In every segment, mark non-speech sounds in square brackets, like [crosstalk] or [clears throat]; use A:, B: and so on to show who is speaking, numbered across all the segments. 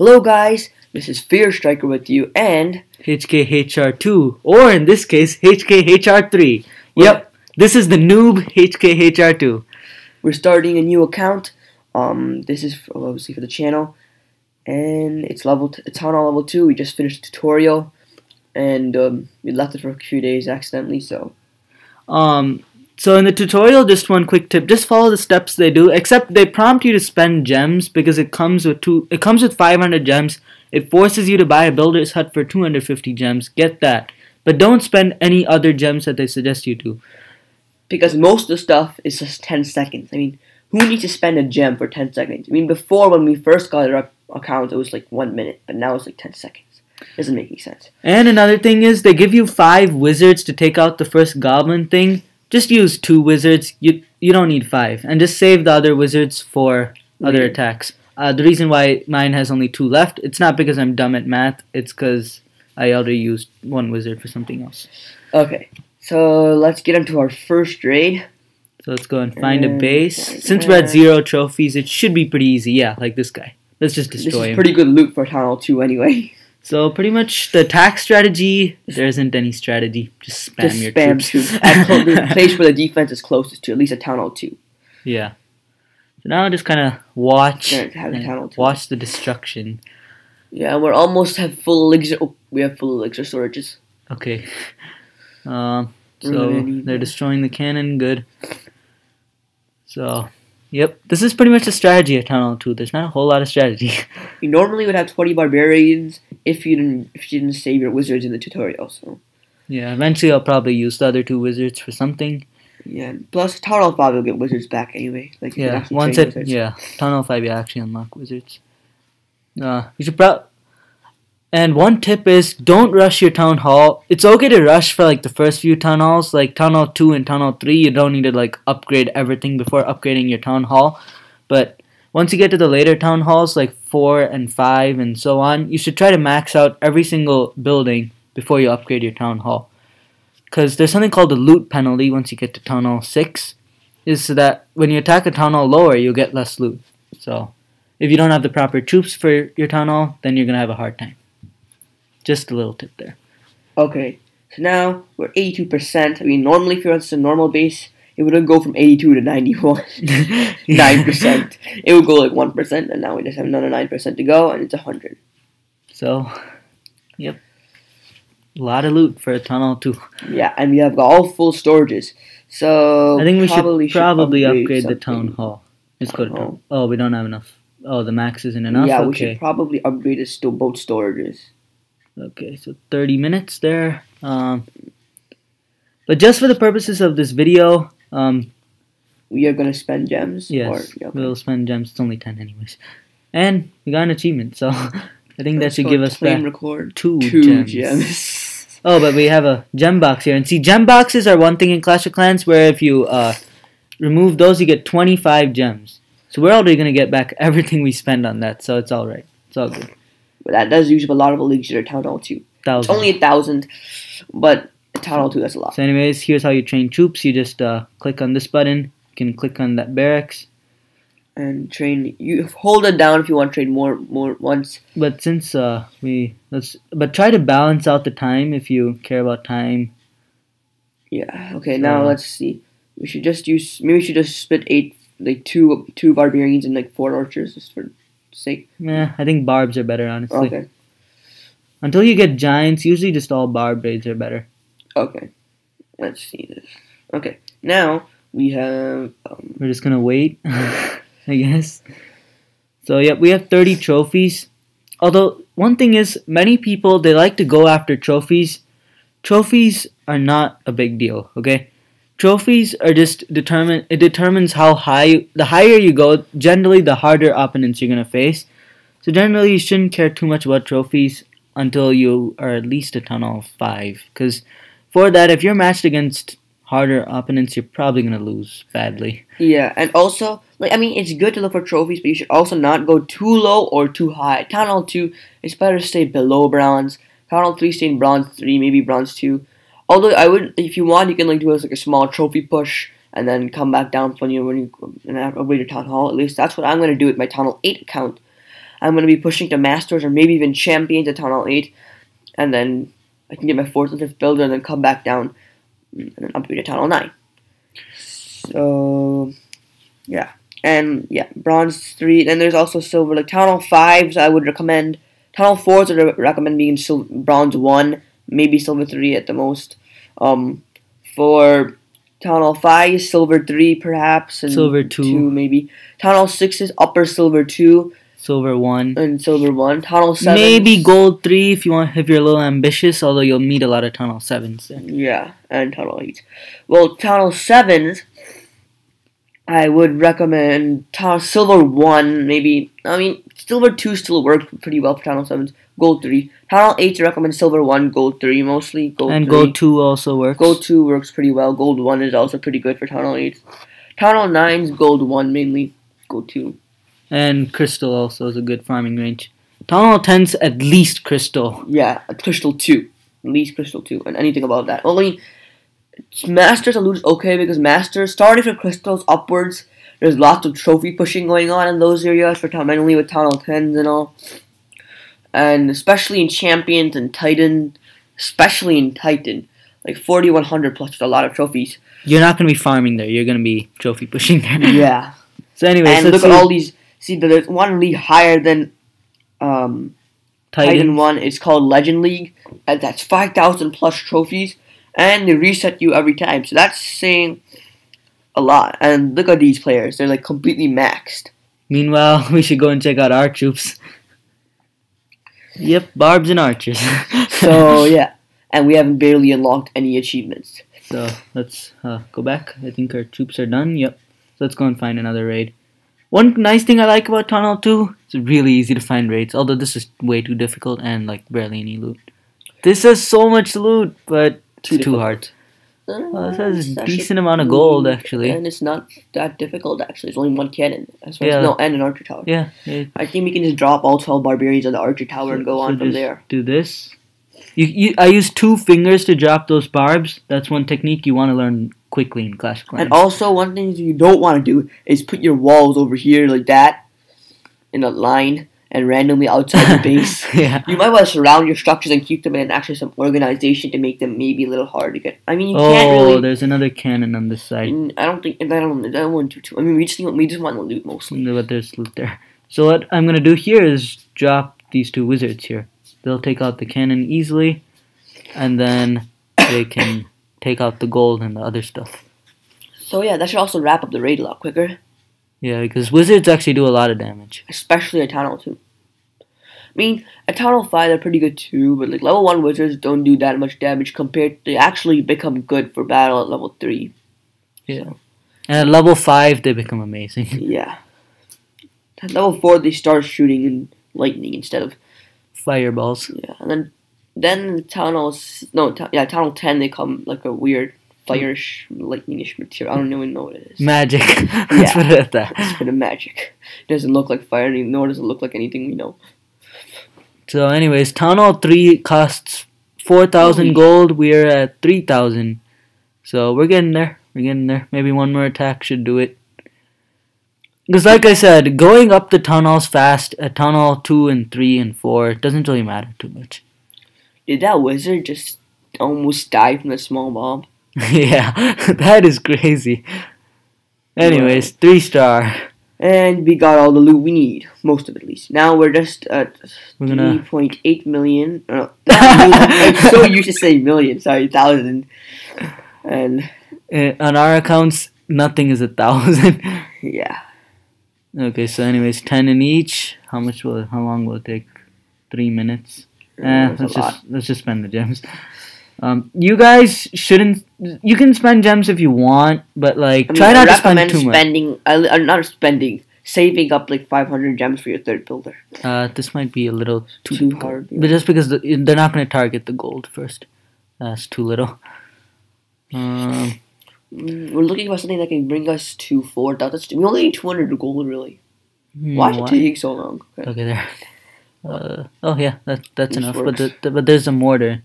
A: Hello, guys. This is Fear Striker with you, and
B: HKHR2, or in this case, HKHR3.
A: Well-
B: Yep, this is the noob HKHR2.
A: we're starting a new account. Um, this is for, obviously for the channel, and it's level. T- it's on level two. We just finished the tutorial, and um, we left it for a few days accidentally. So
B: Um, so in the tutorial, just one quick tip: just follow the steps they do. Except they prompt you to spend gems because it comes with two. It comes with 500 gems. It forces you to buy a builder's hut for 250 gems. Get that, but don't spend any other gems that they suggest you to.
A: because most of the stuff is just ten seconds. I mean, who needs to spend a gem for ten seconds? I mean, before when we first got our account, it was like one minute, but now it's like ten seconds. Doesn't make any sense.
B: And another thing is they give you five wizards to take out the first goblin thing. Just use two wizards. You you don't need five, and just save the other wizards for other
A: Later.
B: attacks. Uh, the reason why mine has only two left, it's not because I'm dumb at math. It's because I already used one wizard for something else.
A: Okay, so let's get into our first raid.
B: So let's go and find a base. Since we're at zero trophies, it should be pretty easy. Yeah, like this guy. Let's just destroy This
A: is
B: him.
A: pretty good loot for Hall 2 anyway. [laughs]
B: so pretty much the attack strategy, there isn't any strategy. Just spam
A: Just
B: your
A: spam
B: troops.
A: troops. [laughs] At clo- the place where the defense is closest to, at least a Town Hall 2.
B: Yeah. So now just kind of watch,
A: have the tunnel
B: watch the destruction.
A: Yeah, we're almost have full elixir. Oh, we have full elixir storages.
B: Okay. Um. So they're destroying the cannon. Good. So, yep. This is pretty much the strategy of Town Hall 2. There's not a whole lot of strategy. [laughs]
A: You normally would have 20 barbarians if you didn't if you didn't save your wizards in the tutorial. So
B: yeah. Eventually, I'll probably use the other two wizards for something.
A: yeah. Plus, Hall 5 will get wizards back anyway. Like
B: Yeah. Once it.
A: wizards.
B: Yeah. Hall 5, you actually unlock wizards. Uh, you should probably. And one tip is don't rush your town hall. It's okay to rush for like the first few town halls, like town hall two and town hall three. You don't need to like upgrade everything before upgrading your town hall. But once you get to the later town halls, like four and five and so on, you should try to max out every single building before you upgrade your town hall. Because there's something called the loot penalty once you get to town hall six, is so that when you attack a town hall lower, you'll get less loot. So if you don't have the proper troops for your town hall, then you're gonna have a hard time. Just a little tip there.
A: Okay. So now we're 82%. I mean, normally if you're on a normal base, it would go from 82 to 91. [laughs] 9%. It would go like 1%, and now we just have another 9% to go, and it's 100.
B: So, yep. A lot of loot for a town hall too.
A: Yeah, and we have all full storages. So
B: I think we
A: probably
B: should probably upgrade, the town hall. Let's go to
A: Town
B: town. Oh, we don't have enough. Oh, the max isn't enough.
A: Yeah, we should probably upgrade the sto- both storages.
B: Okay, so 30 minutes there. Um, but just for the purposes of this video, um,
A: We are gonna spend gems.
B: yes,
A: Or, okay.
B: we'll spend gems. It's only 10 anyways. And we got an achievement, so [laughs] I think that should give us back
A: record
B: two,
A: two
B: gems.
A: gems. [laughs]
B: Oh, but we have a gem box here. And see, gem boxes are one thing in Clash of Clans where if you uh, remove those, you get 25 gems. So we're already going to get back [laughs] everything we spend on that, so it's alright. It's all good.
A: but that does use up a lot of elixir Town Hall 2. It's only a thousand, but Hall 2 that's a lot.
B: So anyways, here's how you train troops. You just uh, click on this button. You can click on that barracks.
A: And train you hold it down if you want to train more more once.
B: But since uh, we let's but try to balance out the time if you care about time.
A: Yeah. Okay. now let's see. We should just use. Maybe we should just split eight, like two two barbarians and like four archers, just for sake.
B: Meh, I think barbs are better honestly.
A: Okay.
B: Until you get giants, usually just all barb raids are better.
A: Okay. Let's see this. Okay. Now we have. Um,
B: We're just gonna wait, [laughs] I guess. So yep, we have 30 trophies. Although one thing is, many people they like to go after trophies. Trophies are not a big deal. Okay, trophies are just determine. It determines how high. The higher you go, generally the harder opponents you're gonna face. So generally, you shouldn't care too much about trophies until you are at least a town hall of five. Because for that, if you're matched against harder opponents, you're probably gonna lose badly.
A: yeah, and also like I mean, it's good to look for trophies, but you should also not go too low or too high. Town Hall two, it's better to stay below bronze. Town Hall three, stay in bronze three, maybe bronze two. Although I would, if you want, you can like do as like a small trophy push and then come back down when you when you upgrade your town hall. At least that's what I'm gonna do with my town hall eight account. I'm gonna be pushing to masters or maybe even champions at Town Hall eight, and then I can get my fourth and fifth builder and then come back down and then upgrade to Town Hall nine. So yeah, and yeah, bronze three. Then there's also silver. Like Town Hall fives, I would recommend. Town Hall fours, I would recommend being sil- bronze one, maybe silver three at the most. Um, for Town Hall five, silver three perhaps, and
B: Silver two.
A: maybe. Town Hall 6 is upper silver two
B: Silver one.
A: and silver one. town hall seven,
B: Maybe gold three if you want if you're a little ambitious, although you'll meet a lot of town hall sevens there.
A: Yeah, and town Hall eight. Well, town hall sevens, I would recommend Hall silver one, maybe. I mean, silver two still works pretty well for town hall sevens. Gold three. town hall eight, I recommend silver one, gold three mostly. Gold
B: and
A: three.
B: gold two also works.
A: Gold two works pretty well. Gold one is also pretty good for town hall eight. Hall nines, gold one mainly. Gold two.
B: And crystal also is a good farming range. Hall tens at least crystal.
A: Yeah, crystal two. At least crystal two, and anything above that. Only masters and loot is okay because masters starting from crystals upwards. There's lots of trophy pushing going on in those areas for town mainly with hall tens and all, and especially in champions and titan, especially in titan, like forty one hundred plus with a lot of trophies.
B: You're not gonna be farming there. You're gonna be trophy pushing there.
A: Yeah, [laughs]
B: So anyway,
A: and look at all these. See, that there's one league higher than um, Titan.
B: Titan.
A: one It's called Legend League, and that's five thousand plus trophies, and they reset you every time. So that's saying a lot. And look at these players; they're like completely maxed.
B: Meanwhile, [laughs] we should go and check out our troops. Yep, barbs and archers. [laughs]
A: So [laughs] yeah, and we haven't barely unlocked any achievements.
B: So let's uh, go back. I think our troops are done. Yep. So let's go and find another raid. One nice thing I like about Town Hall 2, it's really easy to find raids, although this is way too difficult and like barely any loot. This has so much loot, but it's
A: Too
B: too, hard. Uh, well, it has a decent amount of gold, actually.
A: and it's not that difficult. Actually, it's only one cannon. As as-
B: Yeah.
A: no, and an archer tower.
B: Yeah,
A: I think we can just drop all twelve barbarians on the archer tower and go
B: so
A: on from there.
B: Do this. You, you, I use two fingers to drop those barbs. That's one technique you want to learn quickly in Clash of Clans.
A: And also, one thing you don't want to do is put your walls over here like that in a line and randomly outside the [laughs] base.
B: yeah.
A: You might want to surround your structures and keep them in actually some organization to make them maybe a little hard to get. I mean, you can't
B: Oh, there's another cannon on this side.
A: Mm, I don't think I don't. I don't want to. Too. I mean, we just we just want to loot mostly.
B: But there's loot there. So what I'm gonna do here is drop these two wizards here. They'll take out the cannon easily, and then they can take out the gold and the other stuff.
A: So yeah, that should also wrap up the raid a lot quicker,
B: Yeah, because wizards actually do a lot of damage.
A: especially at Town Hall two. I mean, at Town Hall five they're pretty good too, but like level one wizards don't do that much damage compared. They actually become good for battle at level three.
B: Yeah, And at level five, they become amazing. [laughs]
A: Yeah. At level four, they start shooting in lightning instead of
B: Fireballs.
A: yeah, and then then hall no yeah hall ten they come like a weird fire-ish lightningish material. I don't even know what it is.
B: Magic. [laughs] Let's
A: Yeah.
B: put it at that.
A: It's a bit of magic. It doesn't look like fire, nor does it look like anything we know.
B: So, anyways, town hall 3 costs 4,000
A: Holy-
B: gold. We're at 3,000. So, we're getting there. We're getting there. Maybe one more attack should do it. Because, like I said, going up the town halls fast at town hall 2 and 3 and 4 doesn't really matter too much.
A: Did that wizard just almost die from the small bomb? [laughs]
B: yeah, [laughs] that is crazy. Anyways, 3 star.
A: And we got all the loot we need, most of it at least. Now we're just at
B: We're gonna-
A: 3.8 million. Uh, [laughs] I'm so used to saying million, sorry, thousand. And
B: Uh, on our accounts, nothing is a thousand.
A: yeah.
B: Okay, so anyways, ten in each. How much will? How long will it take? Three minutes. Eh, let's just let's just spend the gems. Um, you guys shouldn't. You can spend gems if you want, but like
A: I mean,
B: try not to spend too much.
A: spending, uh, uh, not spending, saving up like 500 gems for your third builder.
B: Uh, this might be a little too,
A: Too hard,
B: but just because the, they're not going to target the gold first. That's too little. [laughs] Um,
A: Mm, We're looking for something that can bring us to 4,000. We only need 200 gold, really.
B: hmm,
A: Why is it taking so long? Okay.
B: Okay, there. Uh, oh yeah, that that's enough. But the, the, but there's a mortar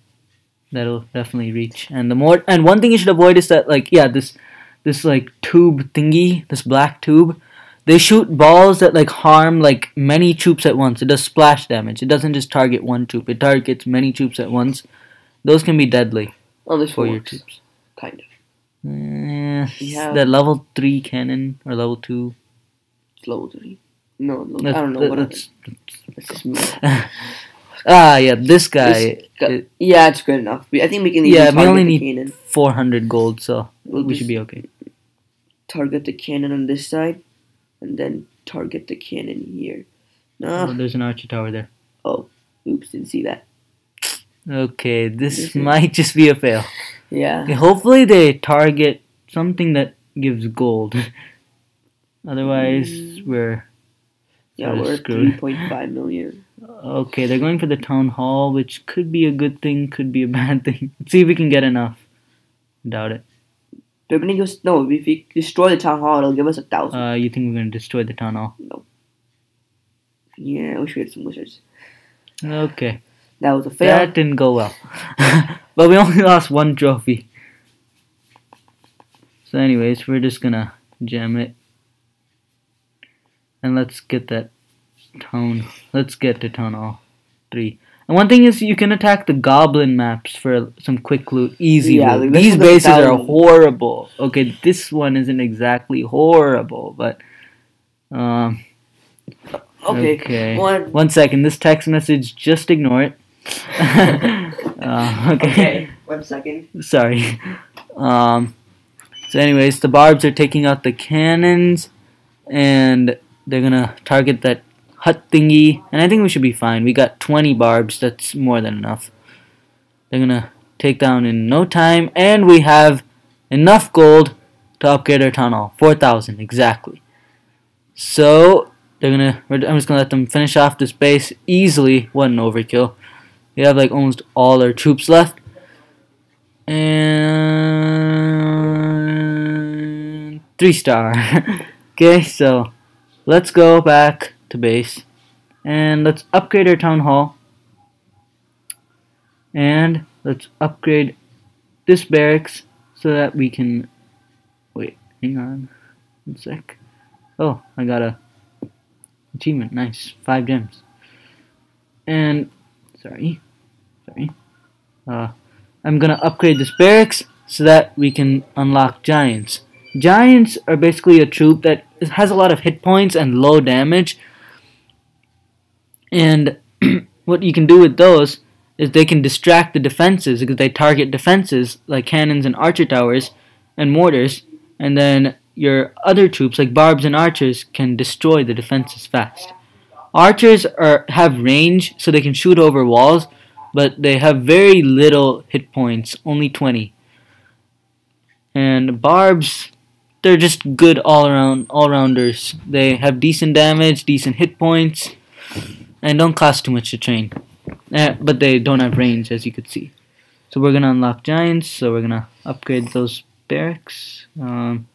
B: that'll definitely reach, and the mort and one thing you should avoid is that like yeah this this like tube thingy, this black tube, they shoot balls that like harm like many troops at once. It does splash damage. It doesn't just target one troop. It targets many troops at once. Those can be deadly
A: Oh, this
B: for
A: one
B: your
A: works.
B: troops.
A: Kind of. Yeah.
B: That level three cannon or level two.
A: It's level three. No, no, I don't know what
B: that's-
A: move. [laughs]
B: ah, yeah, this guy.
A: This
B: it-
A: yeah, it's good enough. I think we can
B: Yeah, we only need-
A: cannon.
B: 400 gold, so
A: We'll
B: we should be okay.
A: target the cannon on this side, and then target the cannon here.
B: Oh,
A: No,
B: there's an archer tower there.
A: Oh, oops, didn't see that.
B: Okay, this might just be a fail.
A: Yeah,
B: Okay, hopefully they target something that gives gold. [laughs] Otherwise, we're
A: yeah,
B: That
A: we're three point five million.
B: okay. They're going for the town hall, which could be a good thing, could be a [laughs] bad thing. Let's see if we can get enough. Doubt it.
A: They're gonna go. No, if we destroy the town hall, it'll give us a thousand.
B: Uh, you think we're gonna destroy the town hall? No.
A: Yeah, I wish we had some wizards.
B: Okay,
A: That was a fail.
B: that didn't go well. [laughs] but we only lost one trophy. So, anyways, we're just gonna jam it, and let's get that town. Let's get to town hall three. And one thing is, you can attack the goblin maps for some quick loot, easy
A: Yeah,
B: loot.
A: like
B: These bases are horrible. Okay, this one isn't exactly horrible, but um.
A: okay.
B: Okay.
A: One.
B: One second. This text message, just ignore it. [laughs] [laughs] uh, okay.
A: Okay. One second.
B: Sorry. Um. So, anyways, the barbs are taking out the cannons, and they're gonna target that hut thingy. And I think we should be fine. We got 20 barbs. That's more than enough. They're gonna take down in no time, and we have enough gold to upgrade our hall. 4,000 exactly. So they're gonna, I'm just gonna let them finish off this base easily. What an overkill! We have like almost all our troops left, and three star. [laughs] okay, so let's go back to base, and let's upgrade our town hall, and let's upgrade this barracks so that we can. Wait, hang on, one sec. Oh, I got a achievement. Nice, five gems. And sorry, sorry. Uh, I'm gonna upgrade this barracks so that we can unlock giants. Giants are basically a troop that has a lot of hit points and low damage. And [clears throat] what you can do with those is they can distract the defenses because they target defenses like cannons and archer towers and mortars, and then your other troops like barbs and archers can destroy the defenses fast. Archers are have range so they can shoot over walls, but they have very little hit points, only 20. And barbs they're just good all around all rounders. They have decent damage, decent hit points, and don't cost too much to train. Eh, but they don't have range as you could see. So we're gonna unlock giants, so we're gonna upgrade those barracks. Um,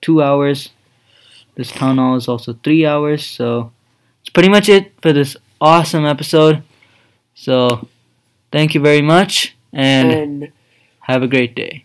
B: two hours. This town hall is also three hours, so it's pretty much it for this awesome episode. So thank you very much and
A: And
B: have a great day.